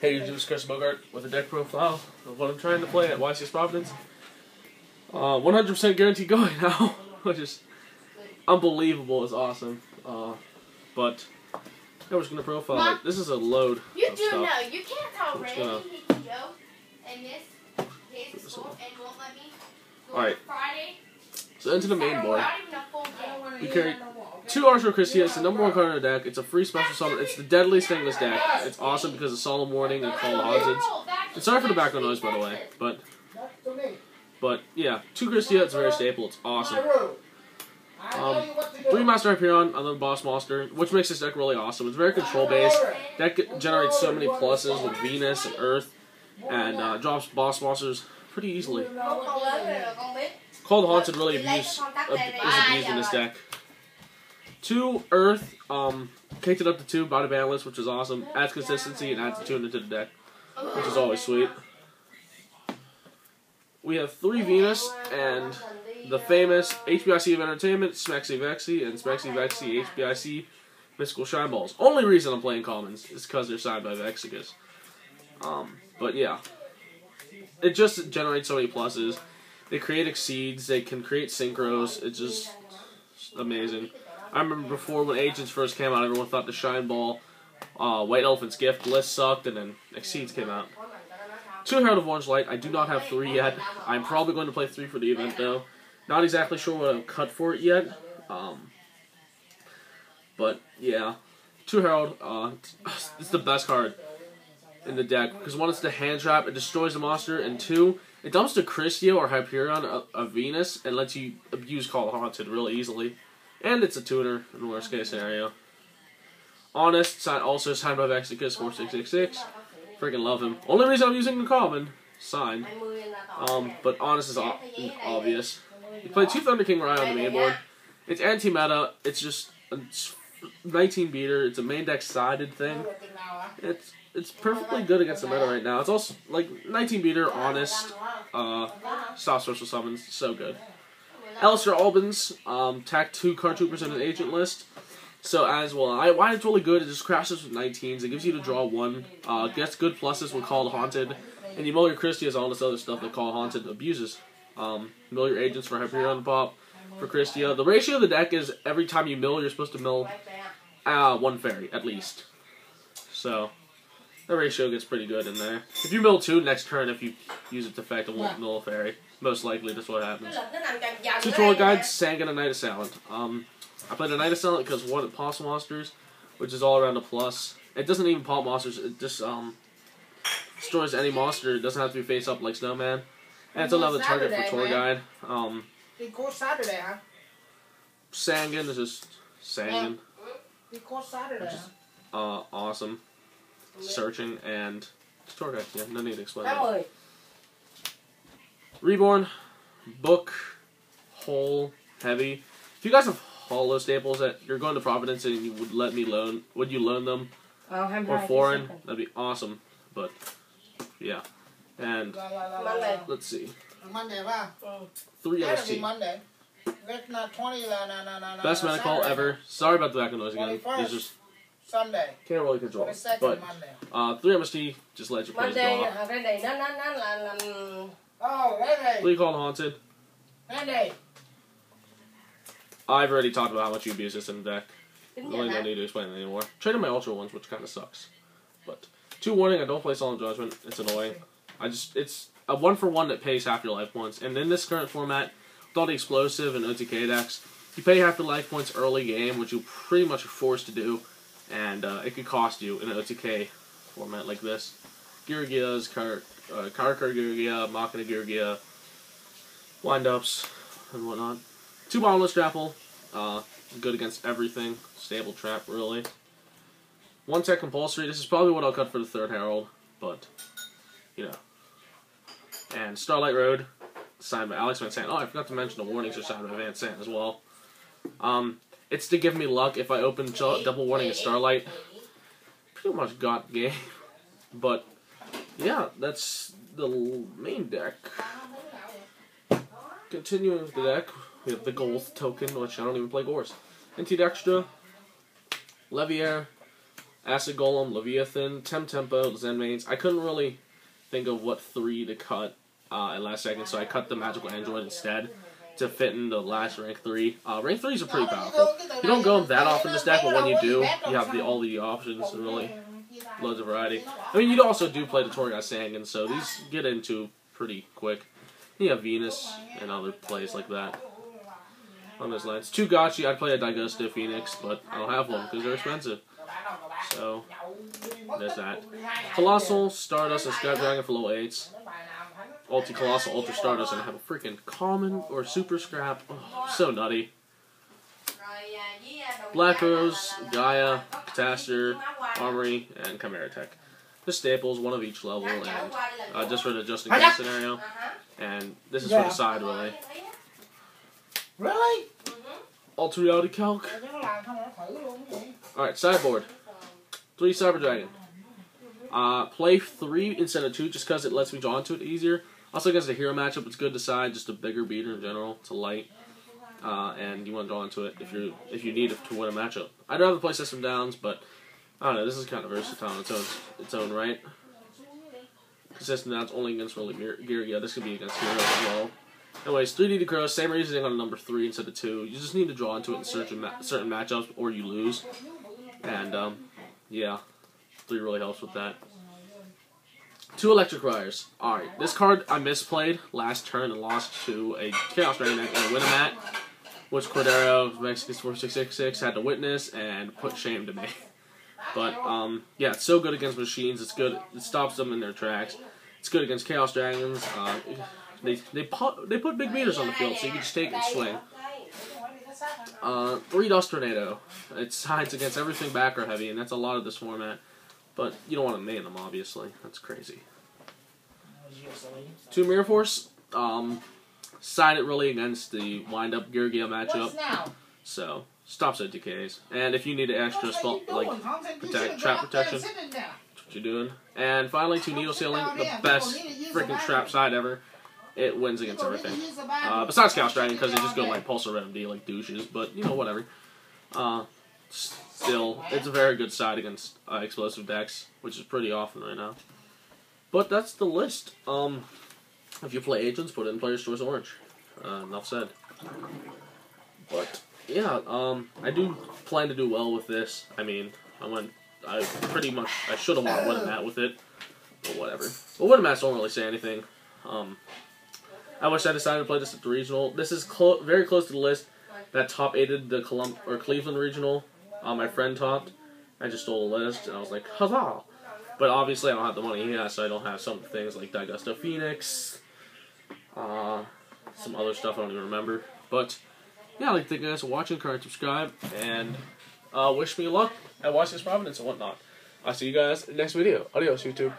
Hey, YouTube, it's Chris Bogart with a deck profile of what I'm trying to play at YCS Providence. Uh, 100% guaranteed going now, which is unbelievable. It's awesome. Uh, but yeah, we're just gonna profile Mom, it. This is a load You of do stuff. know you can't tell What's Randy gonna- he can go and miss his this school one. and won't let me go Alright. on Friday. So into the main board. Not even a full day. We carry two Archlord Kristya. It's the number one card in the deck. It's a free special summon. It's the deadliest thing in this deck. It's awesome because of Solemn Warning and Call of Haunted. And sorry for the background noise, by the way. But but yeah, two Kristya. It's very staple. It's awesome. Um, Three Master Hyperion, another boss monster, which makes this deck really awesome. It's very control based. Deck generates so many pluses with Venus and Earth, and uh, drops boss monsters pretty easily. Call the Haunted really abuse, ab- is abused in this deck. Two Earth, um, kicked it up to two, body balance, which is awesome. Adds consistency and adds a tune into the deck, which is always sweet. We have three Venus and the famous HBIC of Entertainment, Smexy Vexy, and Smexy Vexy HBIC Mystical Shine Balls. Only reason I'm playing Commons is because they're signed by Vexicus. Um, but yeah. It just generates so many pluses. They create exceeds, they can create synchros, it's just amazing. I remember before when Agents first came out, everyone thought the Shine Ball, uh, White Elephant's Gift list sucked, and then Exceeds came out. Two Herald of Orange Light, I do not have three yet. I'm probably going to play three for the event though. Not exactly sure what I've cut for it yet. Um, but yeah, Two Herald. Uh, it's the best card in the deck because one, it's the hand trap, it destroys the monster, and two, it dumps the Kristya or Hyperion of, of Venus and lets you abuse Call Haunted really easily. And it's a tutor in the worst case scenario. Honest, signed, also signed by Vexicus 4666. Freaking love him. Only reason I'm using the common, signed. Um, but honest is obvious. You play two Thunder King Rye on the main board. It's anti-meta. It's just a s- 19 beater. It's a main deck sided thing. It's it's perfectly good against the meta right now. It's also like 19 beater, honest, uh, stop special summons, so good. Alistair Albans, um, tack two card troopers in an agent list. So as well, I, why it's really good. It just crashes with 19s. It gives you to draw one. Uh, gets good pluses when called haunted, and you mill your Christie has all this other stuff that call haunted abuses. Um, mill your agents for Hyperion pop for Kristya. The ratio of the deck is every time you mill, you're supposed to mill uh, one fairy at least. So the ratio gets pretty good in there. If you mill two next turn, if you use it to effect, it won't mill a fairy. Most likely, that's what happens. Tutorial guide, Sangan and Night Assailant. Um, I played a Night Assailant because one it pops monsters, which is all around a plus. It doesn't even pop monsters. It just um destroys any monster. It doesn't have to be face up like Snowman. And it's another target for tour guide. Um, He coach Saturday, huh? Sangan is just Sangan. He coach Saturday, huh? Uh, awesome. Searching and tour guide. Yeah, no need to explain Em that. Ơi, Reborn, book, whole, heavy. If you guys have hollow staples that you're going to Providence and you would let me loan, would you loan them ờ, 22 or foreign? That'd be awesome. But yeah, and La, la, la, la, Monday. let's see, Monday, va? three That'll be ST. Monday. That's not 20, la, na, na, na, na, Best na, mana call Saturday. ever. Sorry about the background noise again. 21st. These just Sunday. can't really control. 22nd But Monday. uh, three MST just let you play Monday, draw. à, cái này nó nó nó là là Oh, Monday. Three called haunted. Monday. I've already talked about how much you abuse this in the deck. tính Really nhật no need to explain it anymore. Traded my ultra ones, which kind of sucks. But two warning, I don't play Solemn Judgment. It's annoying. I just it's a one for one that pays half your life points, and in this current format, with all the explosive and OTK decks, you pay half your life points early game, which you pretty much are forced to do, and uh, it could cost you in an OTK format like this. Geargias, Kar uh, Machina Geargia, windups, and whatnot. Two bottomless grapple, uh, good against everything. Stable trap, really. One tech compulsory. This is probably what I'll cut for the third herald, but you know. And Starlight Road, signed by Alex Van Sant. Oh, I forgot to mention the warnings are signed by Van Sant as well. Um, it's to give me luck if I open double warning and Starlight. Pretty much got game, but yeah, that's the main deck. Continuing with the deck, we have the Gold token, which I don't even play Gores. Antidextra, Leviair, Acid Golem, Leviathan, Temp Tempo, Zenmaines. I couldn't really think of what three to cut uh, at last second, so I cut the Magical Android instead to fit in the last rank three. Uh, rank threes are pretty powerful. You don't go that often in this deck, but when you do, you have the all the options really loads of variety. I mean, you also do play the Torghast Sangan, so these get into pretty quick. You have Venus and other plays like that on those lines. Two Gotchi, I'd play a Daigusto Phoenix, but I don't have one because they're expensive. So, there's that. Colossal, Stardust, and Sky Dragon for low 8s. Ulti Colossal, Ultra Stardust, and I have a freaking Common or Super Scrap. Oh, so nutty. Black Rose, Gaia, Catastor, Armory, and Chimera Tech. The staples, one of each level, and uh, just for the just in case scenario. And this is for the side, really. Really? Ultra Reality Calc. Cái nó làm không nó thử luôn cái gì? Alright, sideboard. Three Cyber Dragon. Uh, play three instead of two just because it lets me draw into it easier. Also, against a hero matchup, it's good to side just a bigger beater in general. It's a light. Uh, and you want to draw into it if you if you need it to win a matchup. I'd rather play System Downs, but I don't know. This is kind of versatile in its own its own right. System Downs only against really Mir- gear. Yeah, this could be against hero as well. Anyways, 3D to Crow, same reasoning on number three instead of two. You just need to draw into it in certain ma- certain matchups, or you lose. And um, yeah, three really helps with that. Two electric wires. Alright, this card I misplayed last turn and lost to a Chaos Dragon and a Winamat, which Cordero, Mexican 4666, had to witness and put shame to me. But, um, yeah, it's so good against machines. It's good. It stops them in their tracks. It's good against Chaos Dragons. Uh, they they put, they put big meters on the field, so you can just take and swing. Uh, three Dust Tornado. It sides against everything back or heavy, and that's a lot of this format. But you don't want to main them, obviously. That's crazy. Two Mirror Force. Um, side it really against the wind up Geargia matchup. So stops at decays. And if you need an extra spell, like doing, Thompson? You protect- trap protection. down. what you're doing. And finally, two Needle Ceiling, the best there. People need to use freaking trap side ever. It wins against to everything. use the bathroom. Uh, besides Chaos Dragon, because they just go like. Pulsar Remedy, like douches. But, you know, whatever. Uh, still, it's a very good side against uh, explosive decks, which is pretty often right now. But that's the list. Um, if you play agents, put it in Player's Choice Orange. Uh, enough said. But yeah, um, I do plan to do well with this. I mean, I went, I pretty much, I should have won mat with it, but whatever. But win mats don't really say anything. Um, I wish I decided to play this at the regional. This is clo- very close to the list that top aided the Colum- or Cleveland regional. Uh, my friend topped. I just stole the list, and I was like, huzzah! But obviously, I don't have the money he has, so I don't have some things like Daigusto Phoenix, uh, some other stuff I don't even remember. But yeah, I'd like to thank you guys for watching, comment, subscribe, and uh, wish me luck at Washington's Providence and whatnot. I'll see you guys next video. Adios, YouTube.